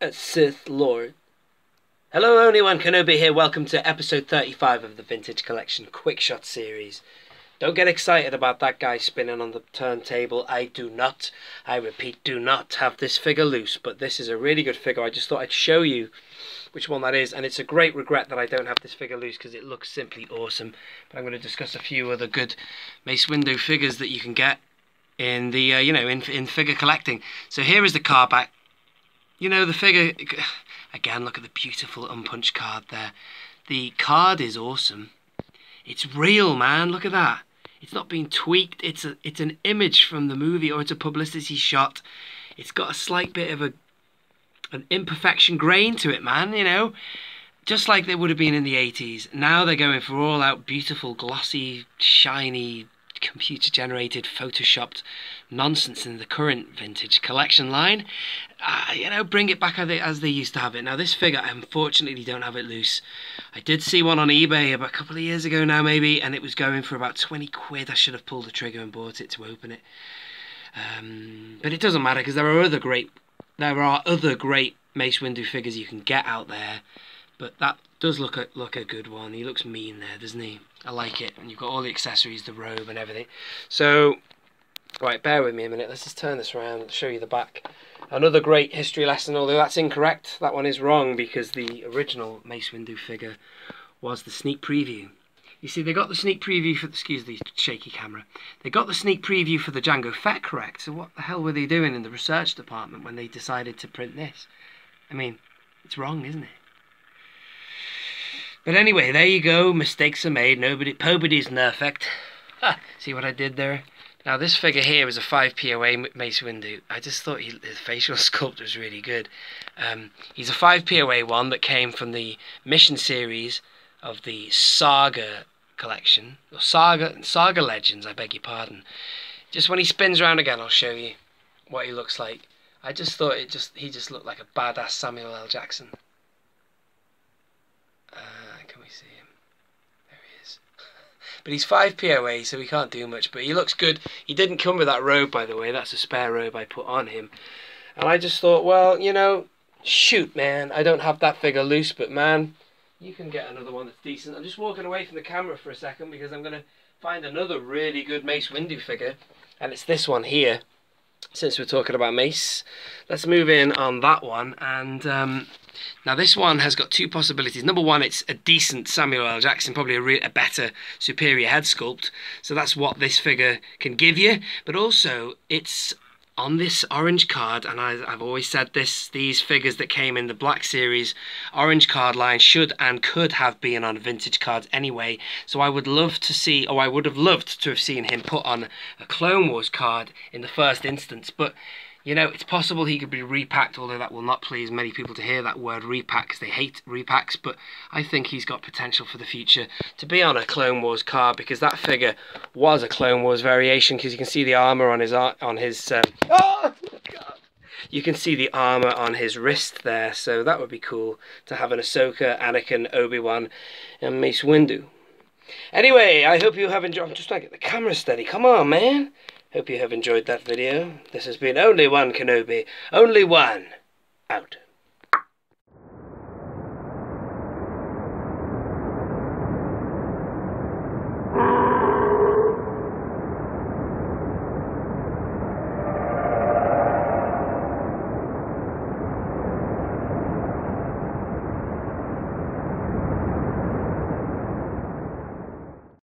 a Sith Lord. Hello, only one Kenobi here. Welcome to episode 35 of the Vintage Collection Quick Shot series. Don't get excited about that guy spinning on the turntable. I do not, I repeat, do not have this figure loose, but this is a really good figure. I just thought I'd show you which one that is, and it's a great regret that I don't have this figure loose because it looks simply awesome. But I'm going to discuss a few other good Mace Windu figures that you can get in the, uh, you know, in, in figure collecting. So here is the car back. You know, the figure, again, look at the beautiful unpunched card there. The card is awesome. It's real, man. Look at that. It's not being tweaked. It's a it's an image from the movie or it's a publicity shot. It's got a slight bit of a an imperfection grain to it, man, you know. Just like they would have been in the 80s. Now they're going for all out beautiful, glossy, shiny, computer generated, photoshopped nonsense in the current vintage collection line. Uh, you know, bring it back as they, as they used to have it. Now, this figure, I unfortunately don't have it loose. I did see one on eBay about a couple of years ago now, maybe, and it was going for about 20 quid. I should have pulled the trigger and bought it to open it. Um, but it doesn't matter because there are other great, there are other great Mace Windu figures you can get out there. But that does look a, look a good one. He looks mean there, doesn't he? I like it. And you've got all the accessories, the robe and everything. So, right, bear with me a minute. Let's just turn this around and show you the back. Another great history lesson, although that's incorrect. That one is wrong because the original Mace Windu figure was the sneak preview. You see, they got the sneak preview for, excuse the shaky camera, they got the sneak preview for the Jango Fett correct, so what the hell were they doing in the research department when they decided to print this? I mean, it's wrong, isn't it? But anyway, there you go. Mistakes are made. Nobody, nobody's perfect. See what I did there? Now this figure here is a 5 POA Mace Windu. I just thought he, his facial sculpt was really good. Um, he's a 5 POA one that came from the Mission series of the Saga collection. Or Saga, Saga Legends, I beg your pardon. Just when he spins around again, I'll show you what he looks like. I just thought it just he just looked like a badass Samuel L. Jackson. But he's 5 POA, so we can't do much. But he looks good. He didn't come with that robe, by the way. That's a spare robe I put on him. And I just thought, well, you know, shoot, man. I don't have that figure loose, but man, you can get another one that's decent. I'm just walking away from the camera for a second because I'm going to find another really good Mace Windu figure. And it's this one here since we're talking about Mace. Let's move in on that one. And um, now this one has got two possibilities. Number one, it's a decent Samuel L. Jackson, probably a, a better, superior head sculpt. So that's what this figure can give you. But also, it's on this orange card, and I, have always said this, these figures that came in the Black Series orange card line should and could have been on vintage cards anyway. So I would love to see, or I would have loved to have seen him put on a Clone Wars card in the first instance. But you know, it's possible he could be repacked, although that will not please many people to hear that word repack because they hate repacks. But I think he's got potential for the future to be on a Clone Wars card because that figure was a Clone Wars variation because you can see the armor on his on his. Um, oh, God. You can see the armor on his wrist there, so that would be cool to have an Ahsoka, Anakin, Obi Wan, and Mace Windu. Anyway, I hope you have enjoyed. I'm just trying to get the camera steady. Come on, man. Hope you have enjoyed that video. This has been Only One Kenobi. Only one. Out.